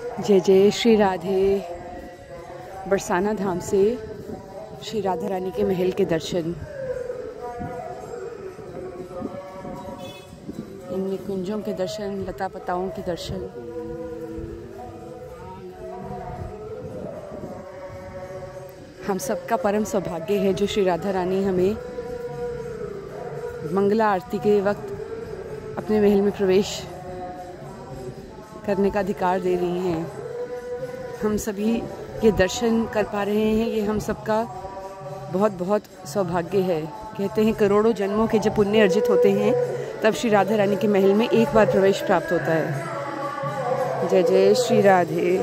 जय जय श्री राधे। बरसाना धाम से श्री राधा रानी के महल के दर्शन। इन कुंजों के दर्शन, लता पताओं के दर्शन। हम सबका परम सौभाग्य है जो श्री राधा रानी हमें मंगला आरती के वक्त अपने महल में प्रवेश करने का अधिकार दे रही हैं। हम सभी ये दर्शन कर पा रहे हैं, ये हम सबका बहुत बहुत सौभाग्य है। कहते हैं, करोड़ों जन्मों के जब पुण्य अर्जित होते हैं, तब श्री राधा रानी के महल में एक बार प्रवेश प्राप्त होता है। जय जय श्री राधे।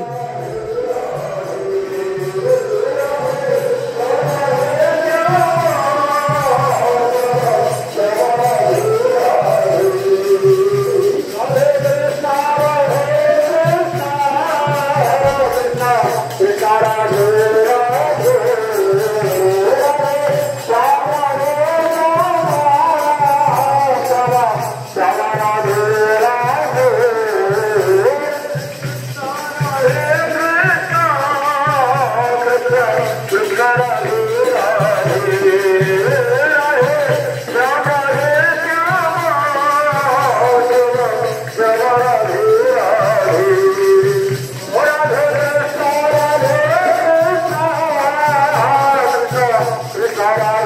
Sarah.